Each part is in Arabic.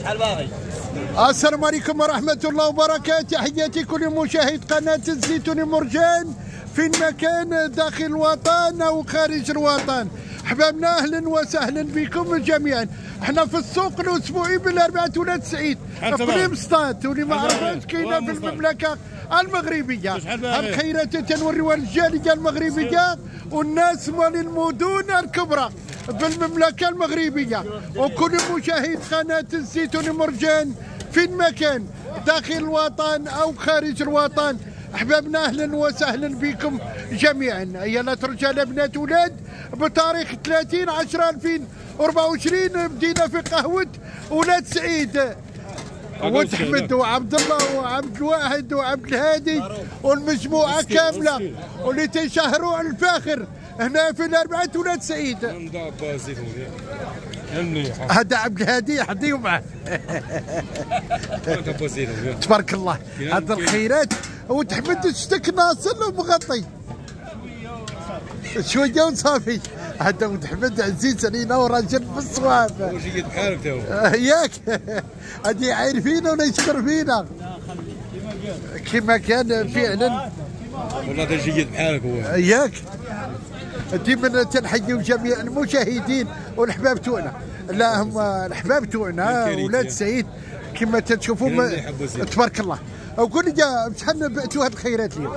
شحال باغي السلام عليكم ورحمة الله وبركاته. تحياتي كل مشاهد قناة الزيتون مرجان. فين ما كان داخل الوطن أو خارج الوطن. حبابنا أهلا وسهلا بكم جميعا. إحنا في السوق الأسبوعي بالأربعة ولاد سعيد في مسطات واللي ما عرفاش كاينة في المملكة المغربية. الخيرات تنوريوها الجالية المغربية. والناس مال المدن الكبرى. في المملكة المغربية. وكل مشاهد قناة الزيتون مرجان فين ما كان داخل الوطن أو خارج الوطن. أحبابنا أهلا وسهلا بكم جميعا. عيالات رجال بنات ولاد بتاريخ 30 10 2024 بدينا في قهوة ولاد سعيد. وتحمد وعبد الله وعبد الواحد وعبد الهادي والمجموعة كاملة. واللي تيشهروا الفاخر هنا في الأربعة ولاد سعيد هذا عبد الهادي يحضيو معاه تبارك الله. هذا الخيرات. وتحمد شتك ناصر ومغطي. شوية وصافي هذا متحمد عزيز علينا وراجل بالصواب وجيت بحالك تو. ياك هذه عارفين ولا يشكر فينا كما كان فعلا. والله تا جيد بحالك هو. ياك ديما تنحيوا جميع المشاهدين والحباب تونا. لا هم الحباب تونا ولاد سعيد. كما تشوفوا. تبارك الله. وقول لي شحال بعتوا هاد الخيرات اليوم؟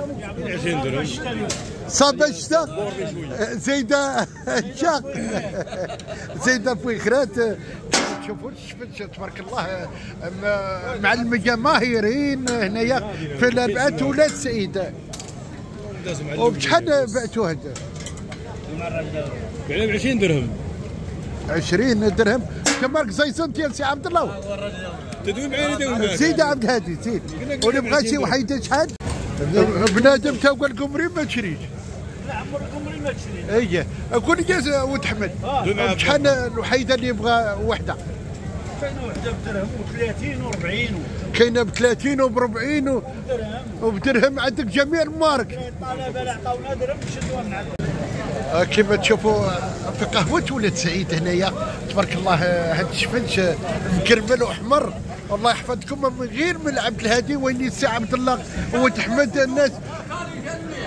20 درهم. الشتاء زايدة الشاق زايدة فخرات شوفوا الشفت تبارك الله. مع المجماهيرين هنايا في الاربعات ولاد سعيد. وبشحال بعتوا بعنا ب 20 درهم. 20 درهم. كمارك زيزون ديال سي عبد الله. تدوي معايا زيد عبد الهادي زيد. واللي بغى شي وحيد شحال؟ بنادم تا قال قمري ما تشريش. لا عمركم ما تشري إيه أقول لك وتحمد شحال الوحيده اللي يبغى وحده؟ كاين وحده بدرهم و30 و40 كاينة ب 30 وب 40 و- درهم. وبدرهم عندك جميع المارك. الطلبه اللي عطاونا درهم نشدوها من عندهم آه، كما تشوفوا آه، في قهوة ولاد سعيد هنايا. تبارك الله آه، هاد الشفنش آه، مكرمل وحمر الله يحفظكم من غير من عبد الهادي وين سي عبد الله وتحمد الناس.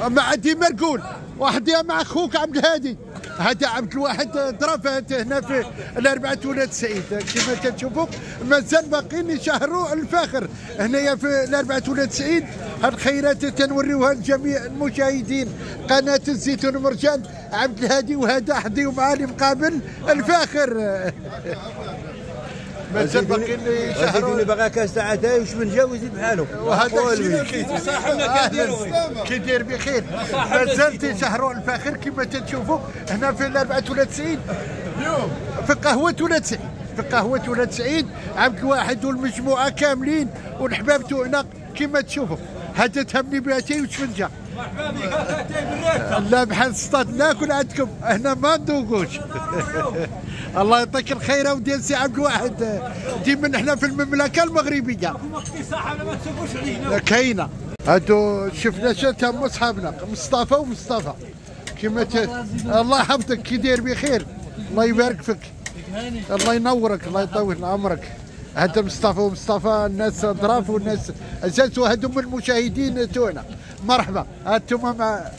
مع ديما نقول واحد يا مع أخوك عبد الهادي. هذا عبد الواحد ضربات هنا في الأربعة ولاد سعيد كما تشوفوا مازال باقيين يشهروا الفاخر. هنايا في الأربعة ولاد سعيد الخيرات تنوريوها لجميع المشاهدين. قناة الزيتون مرجان عبد الهادي وهذا حديو معالي مقابل الفاخر. مازال باقيين زيدوني يشهروا باغا كاس ساعتين وش من جا ويزيد بحاله وهذا الشيء صاحبنا كيدير بخير. مازال تيشهروا الفاخر كما تشوفوا هنا في الأربعة ولاد سعيد في قهوة ولاد سعيد في قهوة ولاد سعيد عبد الواحد والمجموعة كاملين والحباب تاعنا كما تشوفوا هذا تهمني باتي وشفنجة لا بحال سطات ناكل عندكم هنا ما ندوقوش. الله يعطيك الخير وديال سي عبد الواحد. ديما إحنا في تسوقوش علينا. كاينة. هادو شفنا شات هم صحابنا مصطفى ومصطفى. كما. الله يحفظك كي داير بخير. الله يبارك فيك. الله ينورك الله يطول عمرك. هذا مصطفى ومصطفى الناس ظراف والناس أساس هذوم المشاهدين تونا. مرحبا. هانتوما مع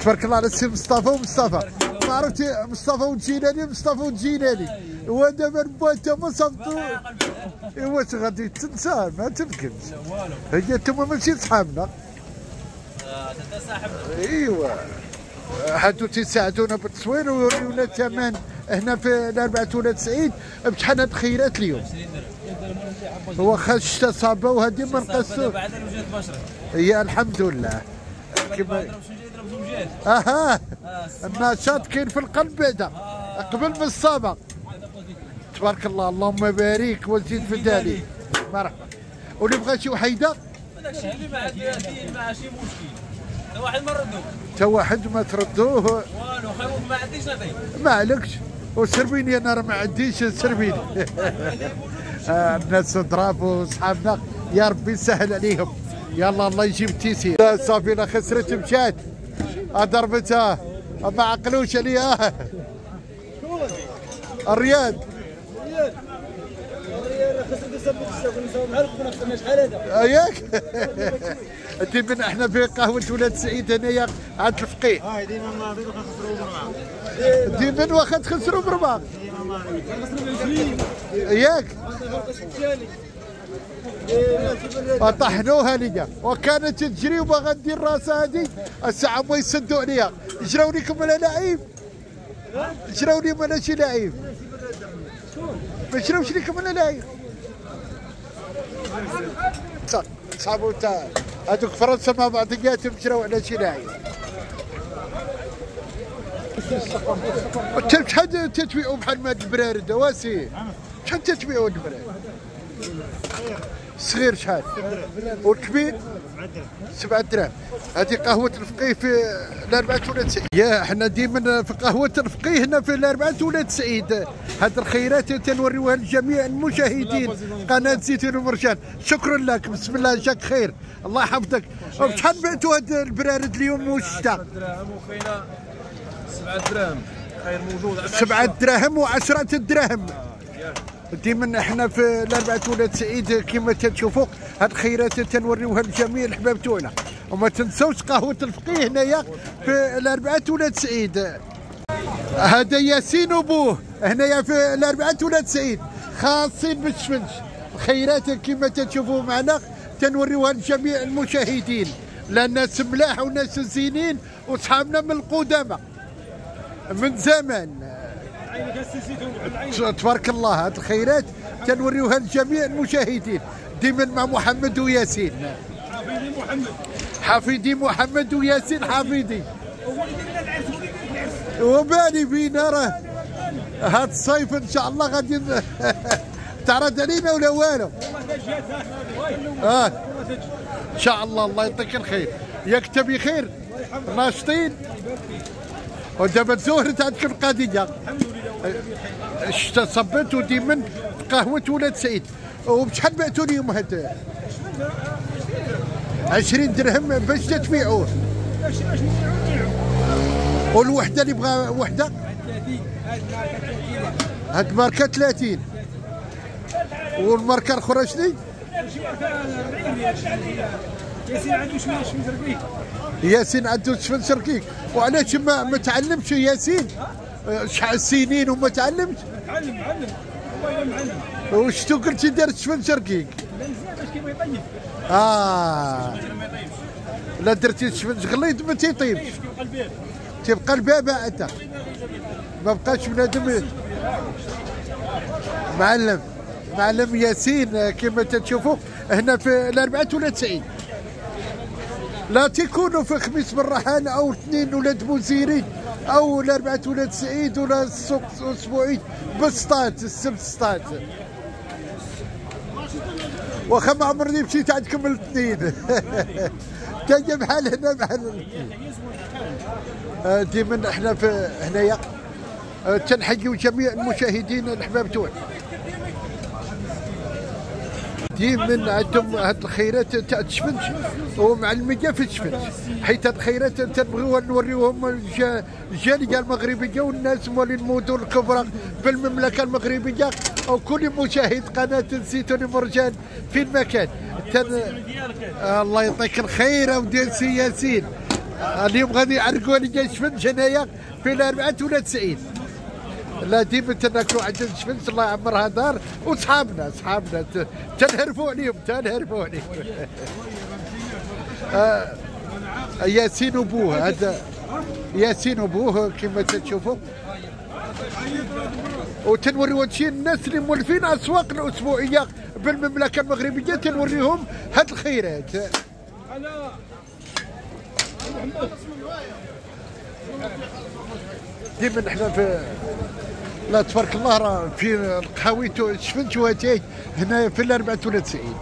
تبارك الله على السي مصطفى ومصطفى. ما عرفتي مصطفى وجيلاني مصطفى وجيلاني ودابا بوانتا ما صبتو إيوا غادي تنسى ما تبكمش هي انتوما ماشي صحابنا. إيوا. هادو تيساعدونا بالتصوير ويوريونا الثمن. هنا في الأربعة ولاد سعيد بشحال هاد الخيرات اليوم؟ واخا الشتا صابة وهادي ما نقصو هي الحمد لله زوجات أها. النشاط كاين في القلب بعدا. قبل بالصابه تبارك الله اللهم بارك وزيد في دالي مرحبا. واللي بغى شي وحيدة؟ الشيء اللي ما عندي ما شي مشكل. تا واحد ما ردو تا واحد ما تردوه. والو خير ما عنديش نعطي ما عليكش. وسربيني أنا راه ما عنديش سربيني. آه، الناس ضراب وصحابنا. يا ربي يسهل عليهم. يلا الله يجيب التيسير لا صافي لا خسرت مشات. ضربتها ما عقلوش عليها الرياض. اياك أنت من إحنا في قهوة ولاد سعيد هنايا عند الفقيه. هاي ديما ما في خسروا بربع أنت من واخد خسروا بربع اياك طحنوها ليا. وكانت تجري وباغا ندير راسها هذه الساعة ما يسدوا عليها. جراو لكم ولا لعيب جراو لي ولا شي لعيب ما جراوش لكم ولا لعيب صعبوا تاع هذوك فرنسا مع بعضياتهم جراو على شي لعيب انت شحال تتبيعوا بحال ما البرارد واسي شحال تتبيعوا البرارد صغير شحال والكبير سبعة دراهم. هذه قهوة الفقيه في الأربعة ولاد سعيد. يا إحنا ديما في قهوة الفقيه هنا في الأربعة ولاد سعيد. هذه الخيرات تنوريوها لجميع المشاهدين. قناة زيتون ومرجان شكرا لك. بسم الله جاك خير. الله يحفظك. شحال بعتوا هذا البرارد اليوم والشتاء دراهم وخينا. سبعة دراهم. خير موجود. سبعة دراهم وعشرة دراهم. ديما إحنا في الأربعة ولاد سعيد كما تشوفوا هاد الخيرات تنوريوها لجميع الحباب تاعنا. وما تنسوش قهوة الفقيه هنايا في الأربعة ولاد سعيد. هذا ياسين وبوه هنايا في الأربعة ولاد سعيد. خاصين بالشفنش الخيرات كما تشوفوا معنا تنوريوها لجميع المشاهدين. لأن ناس ملاح وناس زينين وصحابنا من القدامى. من زمان. تبارك الله هاد الخيرات تنوريوها لجميع المشاهدين. ديما مع محمد وياسين. حفيدي محمد حفيدي محمد وياسين حفيدي. وبالي بينا راه هاد الصيف إن شاء الله غادي تعرض علينا ولا والو؟ آه. إن شاء الله الله يعطيك الخير. ياك تبي خير ناشطين. ودابا تزورت عندك القضية. الشتا صبت وديما قهوة ولاد سعيد. وبشحال بعتوا اليوم هذا 20 درهم باش تبيعوه والوحدة اللي بغى وحدة؟ هاد ماركة 30 والماركة الأخرى شنو؟ ياسين عنده شوية شوية رقيق ياسين عنده شفن شركيك وعلاش ما تعلمش ياسين؟ سنين وما تعلمش؟ معلم معلم. والله الا معلم. وش تو قلتي دار شفن شركيك لا مزيان باش كيما يطيب. آه. لا درتي شفن غليظ ما تيطيبش. كيبقى الباب. أنت. ما بقاش بنادم. معلم معلم ياسين كما تشوفوا هنا في الأربعة ولا تسعين؟ لا تكونوا في خميس بن رحان أو اثنين ولاد بوزيري أو الأربعة ولاد سعيد ولا السوق الاسبوعي بالسطات السبت سطات. واخا ما عمرني مشيت عندكم الاثنين. تجي بحال هنا بحال آه، ديما إحنا في هنايا. آه، تنحيوا جميع المشاهدين الحباب تاعنا ديما عندهم هاد الخيرات تاع الشفنج ومعلمية في الشفنج حيت هاد الخيرات تنبغيو نوريوهم الج- الجاليه المغربيه والناس مولين المدن الكبرى بالمملكة المغربية وكل مشاهد قناة زيتون مرجان في المكان. تن... الله يعطيك الخير أودي سي ياسين. اليوم غادي يعرقوا لي الشفنج هنايا في الأربعة ولا تسعين. لا ديما تناكلوا عند الشمس الله يعمرها دار. وصحابنا صحابنا تنهرفوا عليهم تنهرفوا عليهم آه، ياسين وبوه هذا ياسين وبوه كما تشوفوا. وتنوريو هادشي الناس اللي مولفين أسواق الأسبوعية بالمملكة المغربية تنوريهم هاد الخيرات. ديما نحن في لا تبارك الله راه في القهاوي شفت هنا في الأربعة ولا تسعين